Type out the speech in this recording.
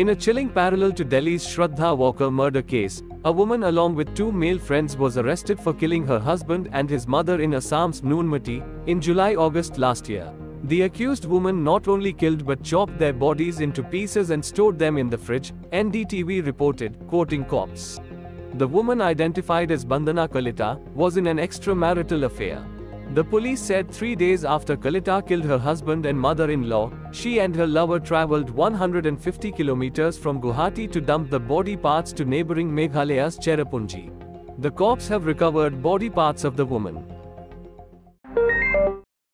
In a chilling parallel to Delhi's Shraddha Walker murder case, a woman along with two male friends was arrested for killing her husband and his mother in Assam's Noonmati in July-August last year. The accused woman not only killed but chopped their bodies into pieces and stored them in the fridge, NDTV reported, quoting cops. The woman identified as Bandana Kalita was in an extramarital affair. The police said three days after Kalita killed her husband and mother-in-law, she and her lover traveled 150 kilometers from Guwahati to dump the body parts to neighboring Meghalaya's Cherrapunji. The cops have recovered body parts of the woman.